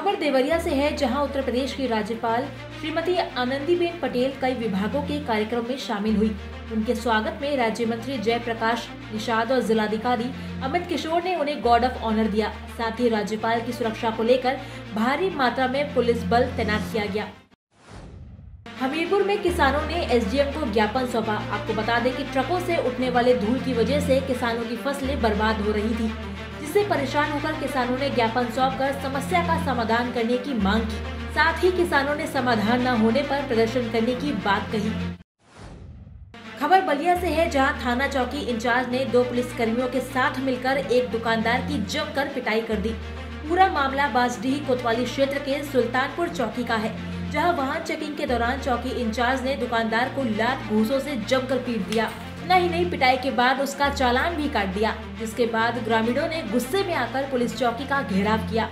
खबर देवरिया से है, जहाँ उत्तर प्रदेश की राज्यपाल श्रीमती आनंदीबेन पटेल कई विभागों के कार्यक्रम में शामिल हुई। उनके स्वागत में राज्य मंत्री जय प्रकाश निषाद और जिलाधिकारी अमित किशोर ने उन्हें गॉर्ड ऑफ़ ऑनर दिया। साथ ही राज्यपाल की सुरक्षा को लेकर भारी मात्रा में पुलिस बल तैनात किया गया। हमीरपुर में किसानों ने एसडीएम को ज्ञापन सौंपा। आपको बता दें कि ट्रकों से उठने वाले धूल की वजह से किसानों की फ़सलें बर्बाद हो रही थी। जिससे परेशान होकर किसानों ने ज्ञापन सौंप कर समस्या का समाधान करने की मांग की। साथ ही किसानों ने समाधान न होने पर प्रदर्शन करने की बात कही। खबर बलिया से है, जहाँ थाना चौकी इंचार्ज ने दो पुलिस कर्मियों के साथ मिलकर एक दुकानदार की जमकर पिटाई कर दी। पूरा मामला बाजडीह कोतवाली क्षेत्र के सुल्तानपुर चौकी का है, जहाँ वाहन चेकिंग के दौरान चौकी इंचार्ज ने दुकानदार को लात घूसों से जमकर पीट दिया। इतना ही नहीं पिटाई के बाद उसका चालान भी काट दिया। जिसके बाद ग्रामीणों ने गुस्से में आकर पुलिस चौकी का घेराव किया।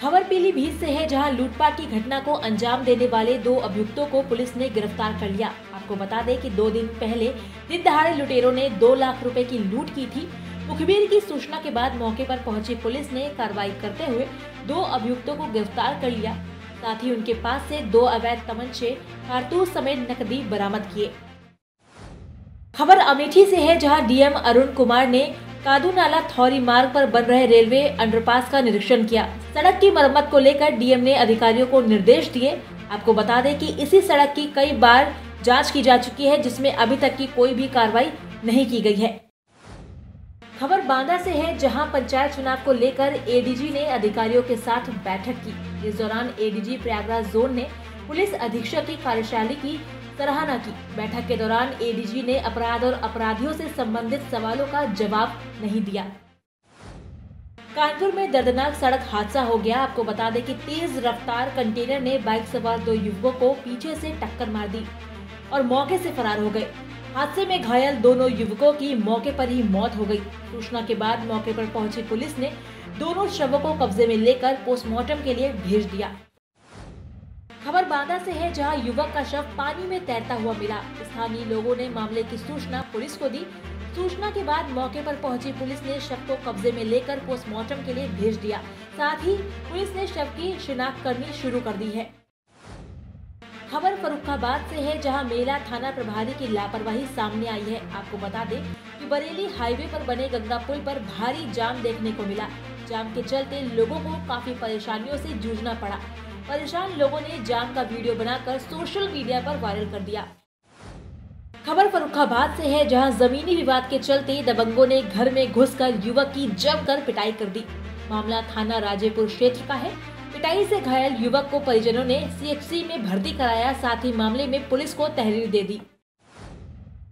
खबर पीलीभीत से है जहाँ लूटपाट की घटना को अंजाम देने वाले दो अभियुक्तों को पुलिस ने गिरफ़्तार कर लिया। आपको बता दें कि दो दिन पहले दिन दहाड़े लुटेरों ने दो लाख रुपए की लूट की थी। मुखबिर की सूचना के बाद मौके पर पहुँची पुलिस ने कार्रवाई करते हुए दो अभियुक्तों को गिरफ़्तार कर लिया। साथ ही उनके पास से दो अवैध तमंचे, कारतूस समेत नकदी बरामद किए। खबर अमेठी से है, जहाँ डीएम अरुण कुमार ने कादू नाला थौरी मार्ग पर बन रहे रेलवे अंडरपास का निरीक्षण किया। सड़क की मरम्मत को लेकर डीएम ने अधिकारियों को निर्देश दिए। आपको बता दें कि इसी सड़क की कई बार जाँच की जा चुकी है, जिसमें अभी तक की कोई भी कार्रवाई नहीं की गई है। खबर बांदा से है, जहाँ पंचायत चुनाव को लेकर एडीजी ने अधिकारियों के साथ बैठक की। इस दौरान एडीजी प्रयागराज जोन ने पुलिस अधीक्षक की कार्यशाली की सराहना की। बैठक के दौरान एडीजी ने अपराध और अपराधियों से संबंधित सवालों का जवाब नहीं दिया। कानपुर में दर्दनाक सड़क हादसा हो गया। आपको बता दें कि तेज रफ्तार कंटेनर ने बाइक सवार दो युवकों को पीछे से टक्कर मार दी और मौके से फरार हो गए। हादसे में घायल दोनों युवकों की मौके पर ही मौत हो गई। सूचना के बाद मौके पर पहुँची पुलिस ने दोनों शवों को कब्जे में लेकर पोस्टमार्टम के लिए भेज दिया। खबर बांदा से है जहाँ युवक का शव पानी में तैरता हुआ मिला। स्थानीय लोगों ने मामले की सूचना पुलिस को दी। सूचना के बाद मौके पर पहुँची पुलिस ने शव को कब्जे में लेकर पोस्टमार्टम के लिए भेज दिया। साथ ही पुलिस ने शव की शिनाख्त करनी शुरू कर दी है। खबर फरुखाबाद से है जहाँ मेला थाना प्रभारी की लापरवाही सामने आई है। आपको बता दें कि बरेली हाईवे पर बने गंगा पुल पर भारी जाम देखने को मिला। जाम के चलते लोगों को काफ़ी परेशानियों से जूझना पड़ा। परेशान लोगों ने जाम का वीडियो बनाकर सोशल मीडिया पर वायरल कर दिया। खबर फरुखाबाद से है, जहाँ जमीनी विवाद के चलते दबंगों ने घर में घुसकर युवक की जमकर पिटाई कर दी। मामला थाना राजेपुर क्षेत्र का है। पिटाई से घायल युवक को परिजनों ने सीएचसी में भर्ती कराया, साथ ही मामले में पुलिस को तहरीर दे दी।